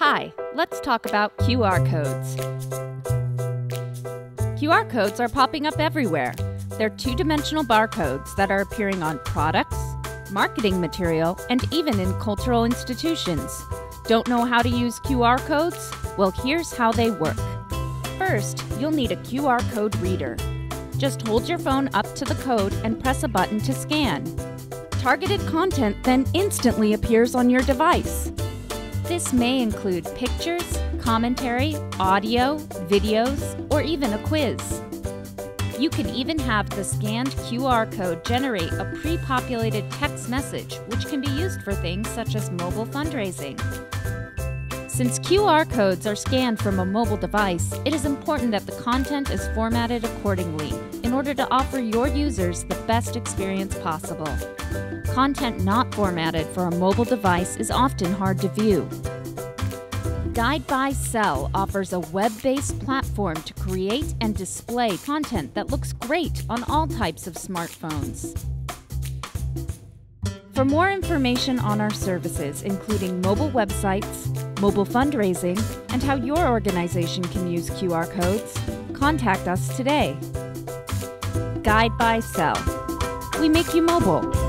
Hi, let's talk about QR codes. QR codes are popping up everywhere. They're two dimensional barcodes that are appearing on products, marketing material, and even in cultural institutions. Don't know how to use QR codes? Well, here's how they work. First, you'll need a QR code reader. Just hold your phone up to the code and press a button to scan. Targeted content then instantly appears on your device. This may include pictures, commentary, audio, videos, or even a quiz. You can even have the scanned QR code generate a pre populated text message, which can be used for things such as mobile fundraising. Since QR codes are scanned from a mobile device, it is important that the content is formatted accordingly in order to offer your users the best experience possible. Content not formatted for a mobile device is often hard to view. Guide by Cell offers a web based platform to create and display content that looks great on all types of smartphones. For more information on our services, including mobile websites, mobile fundraising, and how your organization can use QR codes, contact us today. Guide by Cell. We make you mobile.